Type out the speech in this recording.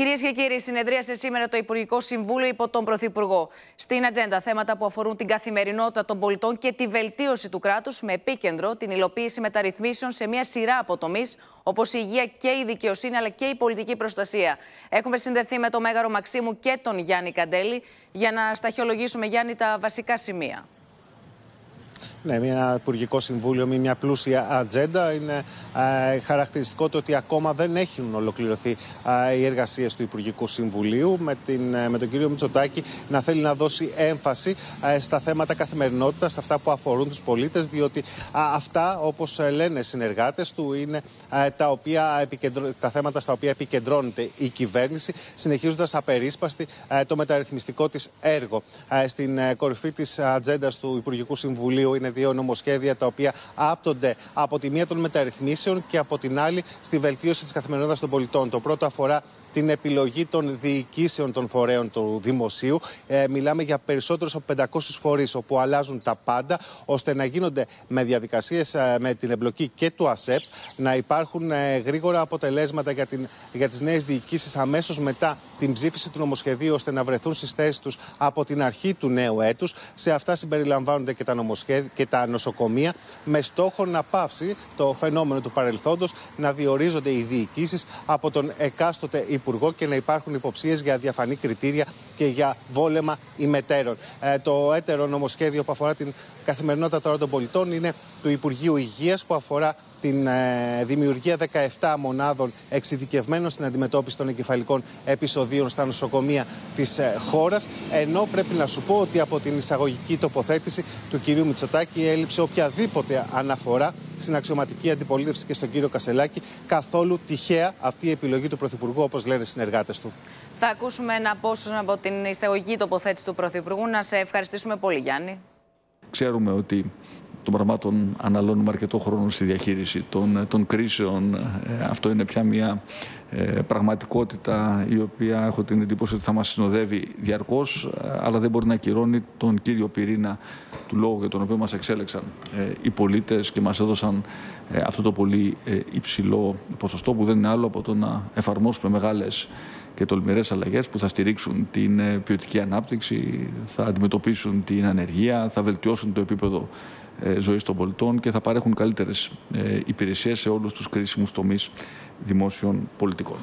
Κυρίες και κύριοι, συνεδρίασε σήμερα το Υπουργικό Συμβούλιο υπό τον Πρωθυπουργό. Στην ατζέντα θέματα που αφορούν την καθημερινότητα των πολιτών και τη βελτίωση του κράτους, με επίκεντρο την υλοποίηση μεταρρυθμίσεων σε μια σειρά από τομεί, όπως η υγεία και η δικαιοσύνη, αλλά και η πολιτική προστασία. Έχουμε συνδεθεί με τον Μέγαρο Μαξίμου και τον Γιάννη Καντέλη για να σταχυολογήσουμε, Γιάννη, τα βασικά σημεία. Ναι, μια Υπουργικό Συμβούλιο με μια πλούσια ατζέντα. Είναι ε, χαρακτηριστικό το ότι ακόμα δεν έχουν ολοκληρωθεί ε, οι εργασίες του Υπουργικού Συμβουλίου. Με, την, ε, με τον κύριο Μητσοτάκη να θέλει να δώσει έμφαση στα θέματα καθημερινότητας, αυτά που αφορούν τους πολίτες, διότι αυτά, όπως λένε συνεργάτες του, είναι τα, οποία τα θέματα στα οποία επικεντρώνεται η κυβέρνηση, συνεχίζοντας απερίσπαστη το μεταρρυθμιστικό της έργο. Στην κορυφή της ατζέντας του Υπουργικού Συμβουλίου είναι δύο νομοσχέδια τα οποία άπτονται από τη μία των μεταρρυθμίσεων και από την άλλη στη βελτίωση της καθημερινότητας των πολιτών. Το πρώτο αφορά την επιλογή των διοικήσεων των φορέων του δημοσίου. Ε, μιλάμε για περισσότερους από 500 φορείς όπου αλλάζουν τα πάντα ώστε να γίνονται με διαδικασίες με την εμπλοκή και του ΑΣΕΠ να υπάρχουν ε, γρήγορα αποτελέσματα για, την, για τις νέες διοικήσεις αμέσως μετά την ψήφιση του νομοσχεδίου ώστε να βρεθούν στις θέσεις τους από την αρχή του νέου έτους. Σε αυτά συμπεριλαμβάνονται και τα, και τα νοσοκομεία με στόχο να πάυσει το φαινόμενο του παρελθόντος να διορίζονται οι διοικήσεις από τον εκάστοτε Υπουργό και να υπάρχουν υποψίες για διαφανή κριτήρια και για βόλεμα ημετέρων. Ε, το έτερο νομοσχέδιο που αφορά την καθημερινότητα τώρα των πολιτών είναι του Υπουργείου Υγείας που αφορά την ε, δημιουργία 17 μονάδων εξειδικευμένων στην αντιμετώπιση των εγκεφαλικών επεισοδίων στα νοσοκομεία της ε, χώρας. Ενώ πρέπει να σου πω ότι από την εισαγωγική τοποθέτηση του κυρίου Μητσοτάκη έλειψε οποιαδήποτε αναφορά στην αξιωματική αντιπολίτευση και στον κύριο Κασελάκη. Καθόλου τυχαία αυτή η επιλογή του Πρωθυπουργού, όπως λένε οι συνεργάτες του. Θα ακούσουμε ένα πόσο από την εισαγωγική τοποθέτηση του Πρωθυπουργού. Να σε ευχαριστήσουμε πολύ, Γιάννη. Ξέρουμε ότι των πραγμάτων αναλώνουμε αρκετό χρόνο στη διαχείριση των, των κρίσεων. Ε, αυτό είναι πια μια ε, πραγματικότητα η οποία έχω την εντύπωση ότι θα μας συνοδεύει διαρκώς ε, αλλά δεν μπορεί να ακυρώνει τον κύριο πυρήνα του λόγου για τον οποίο μας εξέλεξαν οι πολίτες και μας έδωσαν αυτό το πολύ υψηλό ποσοστό που δεν είναι άλλο από το να εφαρμόσουμε μεγάλες και τολμηρές αλλαγές που θα στηρίξουν την ποιοτική ανάπτυξη, θα αντιμετωπίσουν την ανεργία, θα βελτιώσουν το επίπεδο ε, ζωής των πολιτών και θα παρέχουν καλύτερες ε, υπηρεσίες σε όλους τους κρίσιμους τομείς δημόσιων πολιτικών.